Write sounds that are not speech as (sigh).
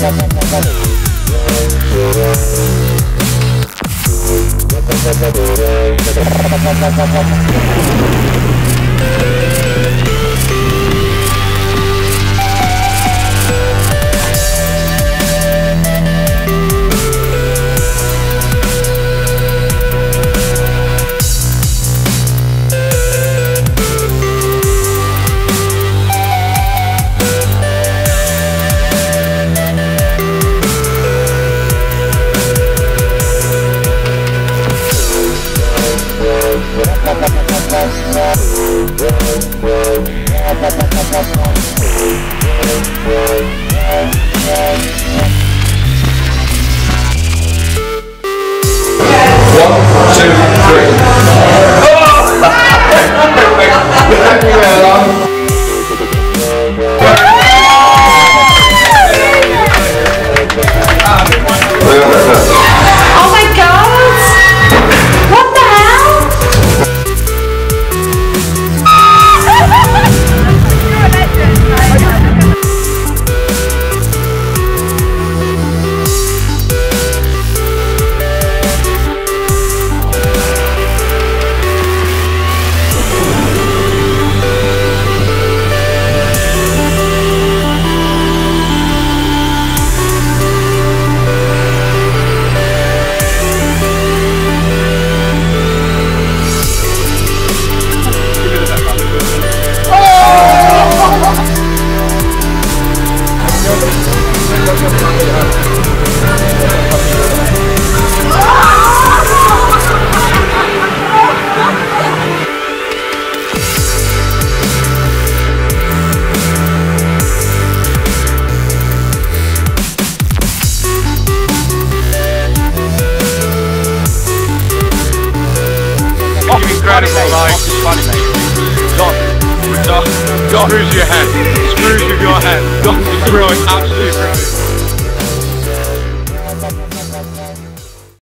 Thank you. Two, three. (laughs) (laughs) Oh incredible, like. Funny, mate. Screws your head. Screws with your head. Don, brilliant, absolutely brilliant.